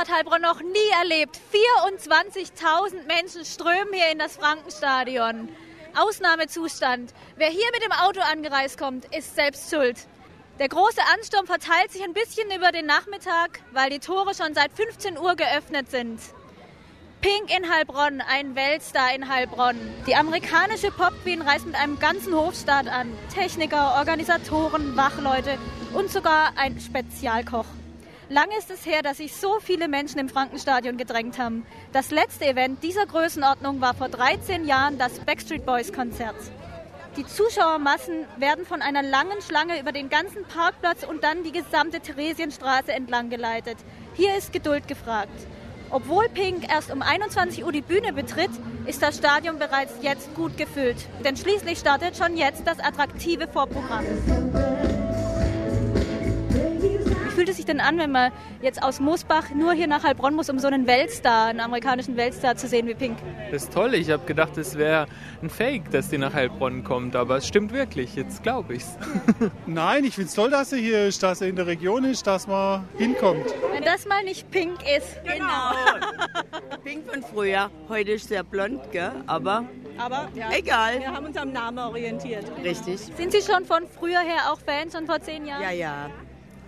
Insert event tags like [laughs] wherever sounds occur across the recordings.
hat Heilbronn noch nie erlebt. 24.000 Menschen strömen hier in das Frankenstadion. Ausnahmezustand. Wer hier mit dem Auto angereist kommt, ist selbst schuld. Der große Ansturm verteilt sich ein bisschen über den Nachmittag, weil die Tore schon seit 15 Uhr geöffnet sind. Pink in Heilbronn, ein Weltstar in Heilbronn. Die amerikanische Pop-Queen reist mit einem ganzen Hofstaat an. Techniker, Organisatoren, Wachleute und sogar ein Spezialkoch. Lange ist es her, dass sich so viele Menschen im Frankenstadion gedrängt haben. Das letzte Event dieser Größenordnung war vor 13 Jahren das Backstreet Boys Konzert. Die Zuschauermassen werden von einer langen Schlange über den ganzen Parkplatz und dann die gesamte Theresienstraße entlang geleitet. Hier ist Geduld gefragt. Obwohl Pink erst um 21 Uhr die Bühne betritt, ist das Stadion bereits jetzt gut gefüllt. Denn schließlich startet schon jetzt das attraktive Vorprogramm. Wie fühlt es sich denn an, wenn man jetzt aus Moosbach nur hier nach Heilbronn muss, um so einen Weltstar, einen amerikanischen Weltstar zu sehen wie Pink? Das ist toll. Ich habe gedacht, es wäre ein Fake, dass die nach Heilbronn kommt. Aber es stimmt wirklich. Jetzt glaube ich's. [laughs] Nein, ich finde es toll, dass sie hier ist, dass sie in der Region ist, dass man hinkommt. Wenn das mal nicht Pink ist. Genau. Pink von früher. Heute ist sehr blond, gell? aber Aber ja, egal. wir haben uns am Namen orientiert. Richtig. Sind Sie schon von früher her auch Fan, schon vor zehn Jahren? Ja, ja.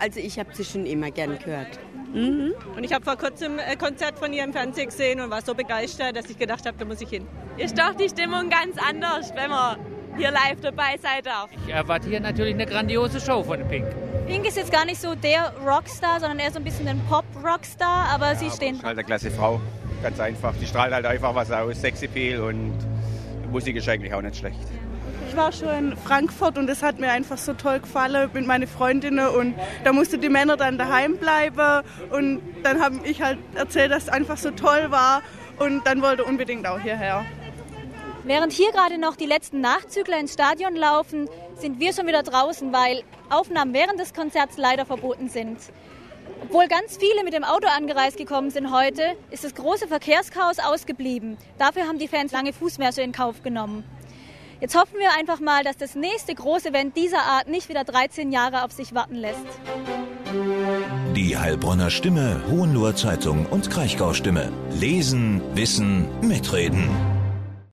Also ich habe sie schon immer gern gehört. Und ich habe vor kurzem ein Konzert von ihr im Fernsehen gesehen und war so begeistert, dass ich gedacht habe, da muss ich hin. ist doch die Stimmung ganz anders, wenn man hier live dabei sein darf. Ich erwarte hier natürlich eine grandiose Show von Pink. Pink ist jetzt gar nicht so der Rockstar, sondern eher so ein bisschen ein Pop-Rockstar, aber Sie stehen. Ist halt eine klasse Frau. Ganz einfach. Die strahlt halt einfach was aus. Sexappeal und die Musik ist eigentlich auch nicht schlecht. Ich war schon in Frankfurt und es hat mir einfach so toll gefallen mit meinen Freundinnen und da mussten die Männer dann daheim bleiben und dann habe ich halt erzählt, dass es einfach so toll war und dann wollte unbedingt auch hierher. Während hier gerade noch die letzten Nachzügler ins Stadion laufen, sind wir schon wieder draußen, weil Aufnahmen während des Konzerts leider verboten sind. Obwohl ganz viele mit dem Auto angereist gekommen sind heute, ist das große Verkehrschaos ausgeblieben. Dafür haben die Fans lange Fußmärsche in Kauf genommen. Jetzt hoffen wir einfach mal, dass das nächste große Event dieser Art nicht wieder 13 Jahre auf sich warten lässt. Die Heilbronner Stimme, Hohenloher Zeitung und Kraichgau Stimme. Lesen, wissen, mitreden.